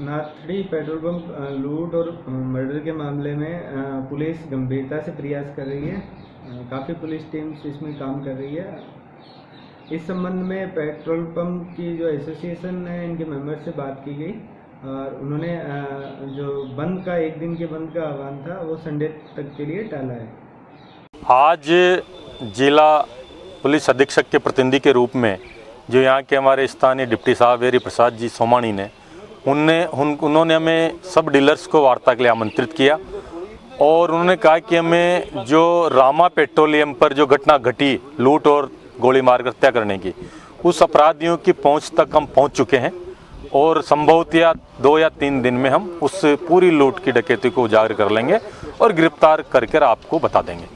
नाथड़ी petrol pump लूट और murder के मामले में पुलिस गंभीरता से प्रयास कर रही है। काफ़ी पुलिस टीम्स इसमें काम कर रही है। इस संबंध में पेट्रोल पंप की जो एसोसिएशन है, इनके मेंबर से बात की गई और उन्होंने जो बंद का, एक दिन के बंद का आह्वान था, वो संडे तक के लिए टाला है। आज जिला पुलिस अधीक्षक के प्रतिनिधि के रूप में, जो यहाँ के हमारे स्थानीय डिप्टी साहब वेरी प्रसाद जी सोमानी ने उनने, उन, उन्होंने हमें सब डीलर्स को वार्ता के लिए आमंत्रित किया और उन्होंने कहा कि हमें जो रामा पेट्रोलियम पर जो घटना घटी, लूट और गोली मार हत्या करने की, उस अपराधियों की पहुँच तक हम पहुँच चुके हैं और संभवतया दो या तीन दिन में हम उस पूरी लूट की डकैती को उजागर कर लेंगे और गिरफ़्तार करके आपको बता देंगे।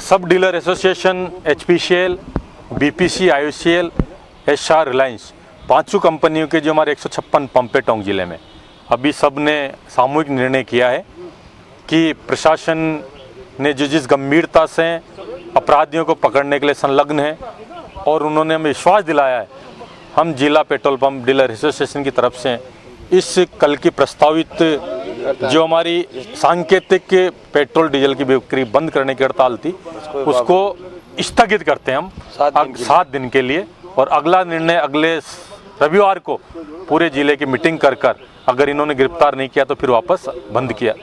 सब dealer association H P C L B P C I C L S R Reliance पाँचों कंपनियों के जो हमारे एक सौ छप्पन पंप है टोंक ज़िले में अभी सबने सामूहिक निर्णय किया है कि प्रशासन ने जो जिस गंभीरता से अपराधियों को पकड़ने के लिए संलग्न है और उन्होंने हमें विश्वास दिलाया है हम जिला पेट्रोल पंप डीलर एसोसिएशन की तरफ़ से इस कल की प्रस्तावित जो हमारी सांकेतिक पेट्रोल डीजल की बिक्री बंद करने की हड़ताल थी उसको स्थगित करते हैं हम अग- सात दिन के लिए और अगला निर्णय अगले रविवार को पूरे ज़िले की मीटिंग कर कर अगर इन्होंने गिरफ़्तार नहीं किया तो फिर वापस बंद किया।